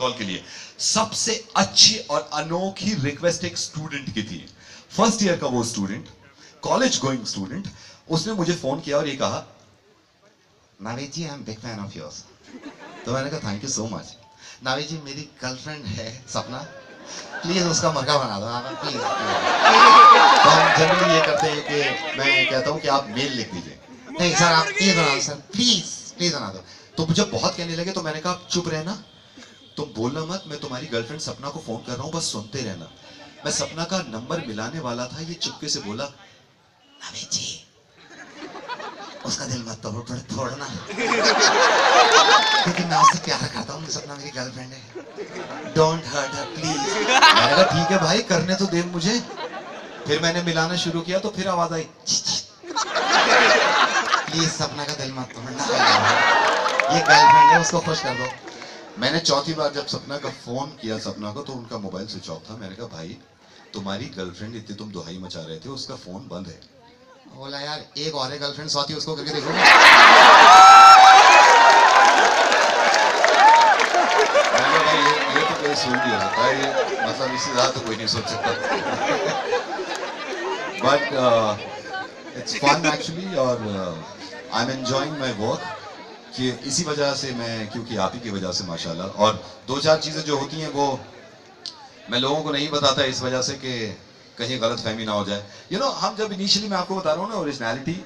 Call के लिए। सबसे अच्छी और अनोखी रिक्वेस्ट एक स्टूडेंट की थी। फ़र्स्ट ईयर का वो स्टूडेंट कॉलेज गोइंग स्टूडेंट उसने मुझे फ़ोन किया और ये कहा, Naved ji I am big fan of yours तो मैंने कहा thank you so much Naved ji, मेरी गर्लफ्रेंड है, सपना। प्लीज़ उसका मरका बना दो। प्लीज़ तो हम जनरली ये करते हैं कि मैं कहता हूँ कि आप मेल लिख दीजिए। नहीं सर आप प्लीज़ बना दो सर प्लीज़ प्लीज़ बना दो. तो मुझे बहुत कहने लगे तो मैंने कहा, "आप चुप रहना। तुम बोलना मत मैं तुम्हारी गर्लफ्रेंड सपना को फ़ोन कर रहा हूँ बस सुनते रहना। मैं सपना का नंबर मिलाने वाला था ये चुपके से बोला नावेद जी उसका दिल मत तोड़ थोड़ तोड़ना। क्योंकि मैं उससे प्यार करता हूँ सपना मेरी गर्लफ्रेंड है। डोंट हर्ट हर प्लीज़ मैंने कहा ठीक है भाई करने तो दे मुझे। फिर मैंने मिलाना शुरू किया तो फिर आवाज़ आई प्लीज़ सपना का दिल मत तोड़ना। ये गर्लफ्रेंड है उसको खुश कर दो। मैंने चौथी बार जब सपना का फ़ोन किया सपना को तो उनका मोबाइल स्विच ऑफ़ था। मैंने कहा भाई तुम्हारी गर्लफ्रेंड इतनी तुम दुहाई मचा रहे थे उसका फ़ोन बंद है। बोला यार एक और है गर्लफ्रेंड साथी उसको करके देखो मैंने कहा, ये ये तो कोई सूट ही हो सकता है मतलब इससे ज़्यादा तो कोई नहीं सोच सकता। बट इट्स फन एक्चुअली और I am enjoying my work कि इसी वजह से मैं क्योंकि आप ही की वजह से माशाल्लाह। और दो चार चीज़ें जो होती हैं वो मैं लोगों को नहीं बताता इस वजह से कि कहीं गलत फहमी ना हो जाए। यू you नो know, हम जब इनिशियली मैं आपको बता रहा हूँ ना ओरिजिनलिटी